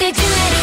did you ready?